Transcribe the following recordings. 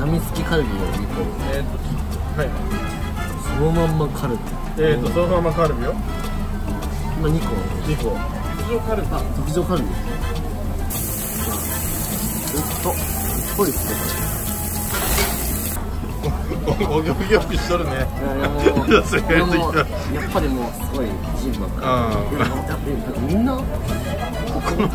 やみつきカルビを2個。えー、とはいそのまんまカルビえー、とそのままカルビを今2個。2個。特上カルビ。あ特上カルビ。えっと。すごいっすね。おおぎょぎょぎしとるねこれいやいやもういやっぱりもうすごい人馬あーいやだってだってみんなお好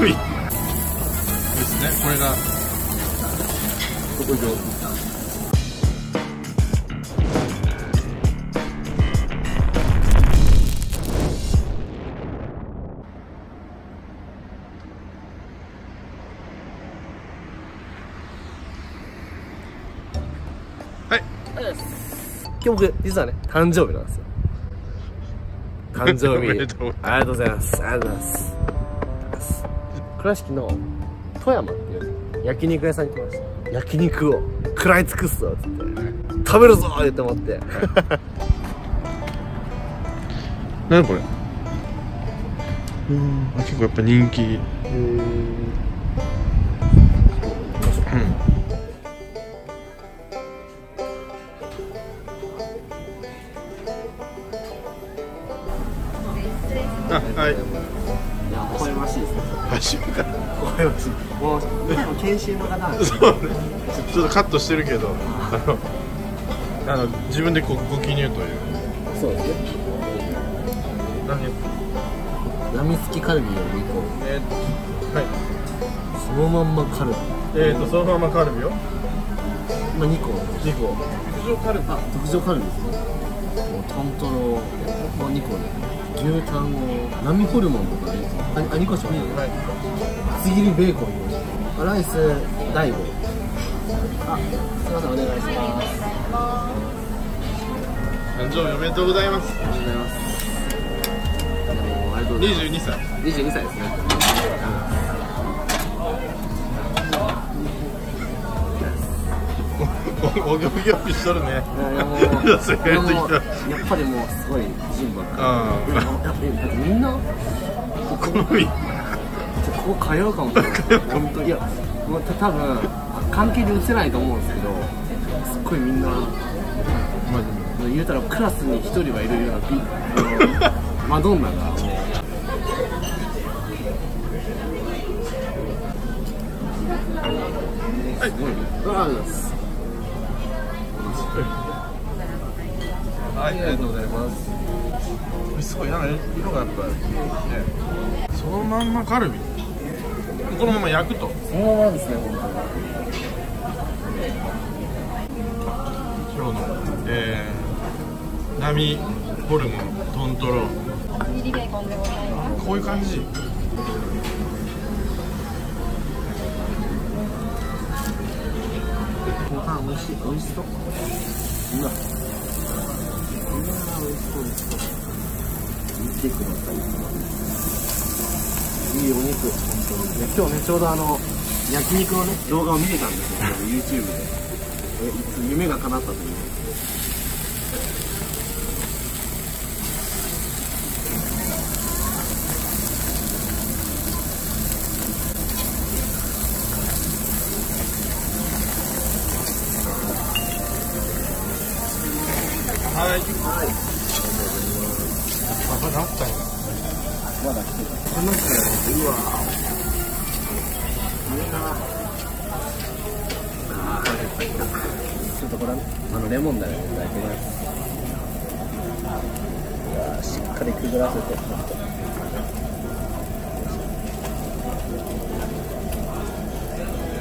みですねこれが特上今日僕実はね誕生日なんですよ。誕生日。ありがとうございます。ありがとうございます。倉敷の富山っていう焼肉屋さんに来ました。焼肉を食らい尽くすぞっつって。食べるぞって思って。何これ。うん結構やっぱ人気。うん研修の方。そうね。ちょっとカットしてるけど。あのあの自分でこうご記入という。そうですね。何？やみつきカルビを2個えー、はい。そのまんまカルビ。えー、とそのままカルビを？今2個。2個。特上カルビ？あ特上カルビ。ですねトントロ。を2個で。牛タンを。波ホルモンとかね。ああ2個しかない。はい。厚切りベーコンあライス大悟。あすいませんお願いします。誕生日おめでとうございます。ありがとうございます。いやもうありがとうございます。22歳22歳ですね。おおぎょぎょぎしとるねいやっぱりもうすごい人馬あーいやだってだってみんな好みここ通うかもしれない本当いやもうた多分関係で映せないと思うんですけどすっごいみんな言うたらクラスに一人はいるようなビあのマドンナがもうはいすごいねありがとうございますはいありがとうございますすごいなんか色がやっぱりね。そのまんまカルビ。このまま焼くと。そのままですね。本今日のえー、波ホルモントントロ。厚切りベーコンでございます。こういう感じ。ご飯美味しい。美味しそう。うわ。うわ美味しそう見てくださいいいお肉。本当に今日ねちょうどあの焼肉のね動画を見てたんですよ。YouTube で。え夢が叶ったという。ちょっとこれあのレモンだねいただきますうわーしっかりくぐらせてちょっと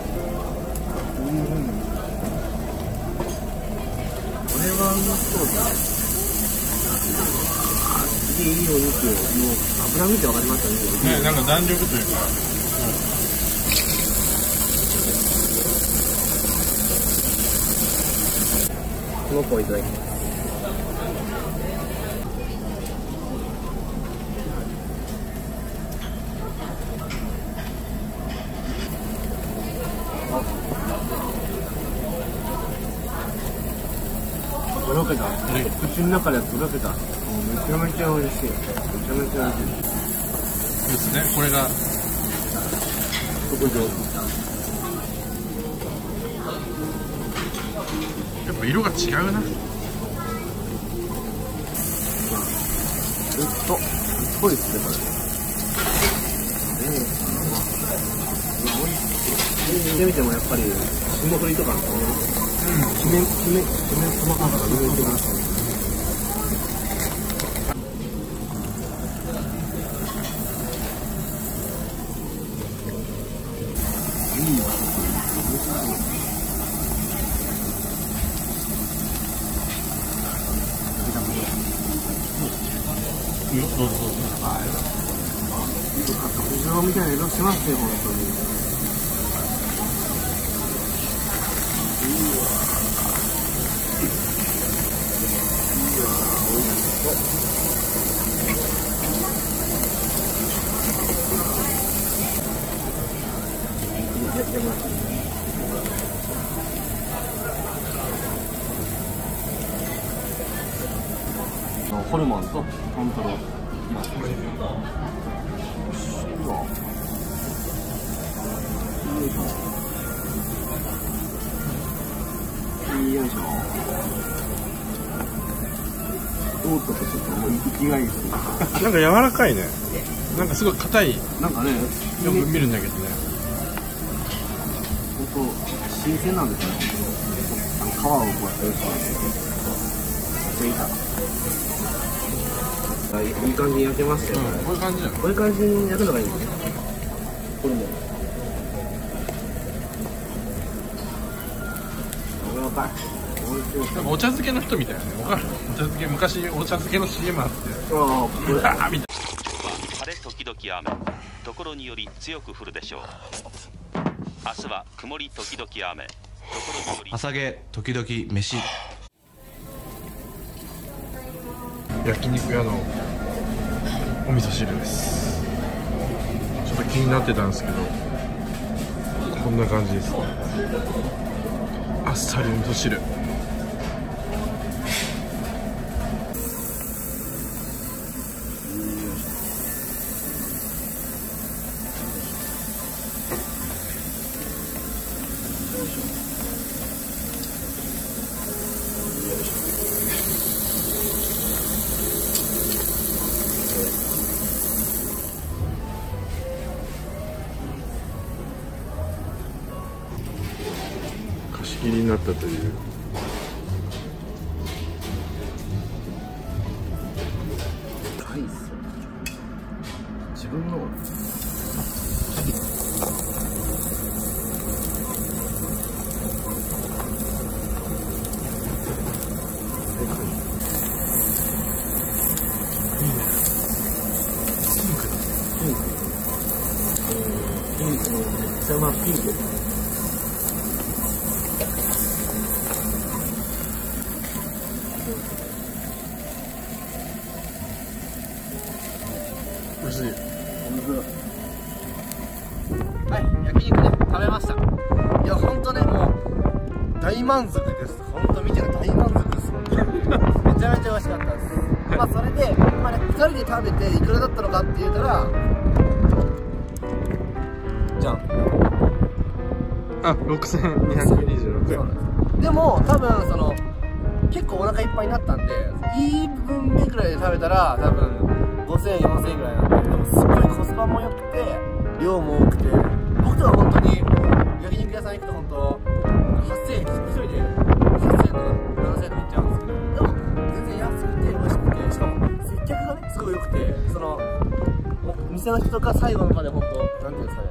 うんこれはうまそうだねあーすげえいいお肉もう脂見て分かりましたねねなんか弾力というかこの子をいただきます。とろけた、口の中でとろけたもうめちゃめちゃ美味しい。めちゃめちゃ美味しい。ですね。これが。特上やっぱ色が違うな。ずっと。すごいですねこれ。見てみてもやっぱり霜降りとかのきめきめきめ細かさが出てきますねうぞどうぞ白状みたいな色しますよ本当にホルモンとトントロまあうわよいしょよいしょ。とっとっともう生きがいいですねなんか柔らかいね。なんかすごい硬い。なんかねよく見るんだけどね。本当新鮮なんですね。あの皮をこうやってよくめっちゃいいからいい感じに焼けましたよ、うんこういう感じじゃんこういう感じに焼くのがいい。んですねこれも柔らかいおいしいなんかお茶漬けの人みたいなねお茶漬け昔お茶漬けの CM あって。ああこれ。うわーみたい晴れ時々雨。ところにより強く降るでしょう。明日は曇り時々雨。ところにより朝げ時々飯焼肉屋のお味噌汁です。ちょっと気になってたんですけどこんな感じですね。あっさり味噌汁。なったという。高いっすよ自分の。ピンク。のめっちゃまいピンク。しいはい、焼肉ね、食べました。いや、ほんとね、もう、大満足です。ほんと見てる大満足です。めちゃめちゃ美味しかったです。まあ、それで、まあね、2人で食べていくらだったのかって言ったら、じゃん。あ6226そうなんでも、多分、その、結構お腹いっぱいになったんで、いい分目ぐらいで食べたら、多分、5000円、4000円ぐらいなんで、でもすっごいコスパも良くて、量も多くて、僕とか本当に、焼肉屋さん行くと本当、8000円、一人で8000円とか7000円とかいっちゃうんですけど、でも、全然安くて美味しくて、しかも、接客がね、すごい良くて、その、お店の人とか最後まで本当、なんていうんですかね、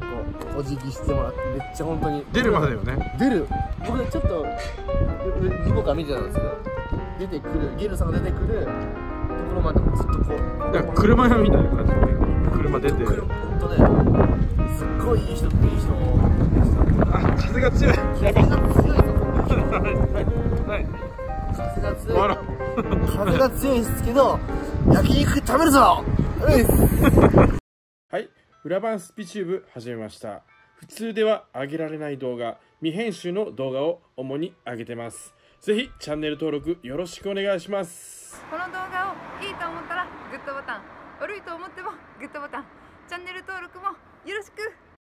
こう、お辞儀してもらって、めっちゃ本当に。出るまでよね出る僕ちょっとうう向こうから見てたんですけど出てくるゲルさんが出てくるところまでもずっとこうなんか車屋みたいな感じで車出て。本当ねすっごいいい人っていい人もあ風が強い。風が強いぞはい。風が強い。笑風が強いですけど焼肉食べるぞ。はい。裏番スピチューブ始めました。普通では上げられない動画未編集の動画を主に上げてます。ぜひチャンネル登録よろしくお願いします。この動画をいいと思ったらグッドボタン。悪いと思ってもグッドボタン。チャンネル登録もよろしく。